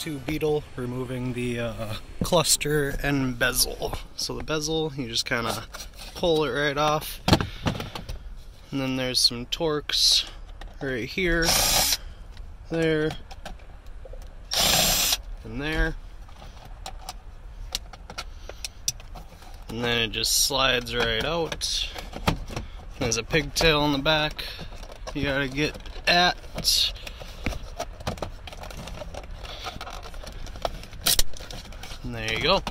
to beetle, removing the uh, cluster and bezel. So the bezel, you just kind of pull it right off. And then there's some Torx right here, there, and there. And then it just slides right out. There's a pigtail in the back you gotta get at. And there you go.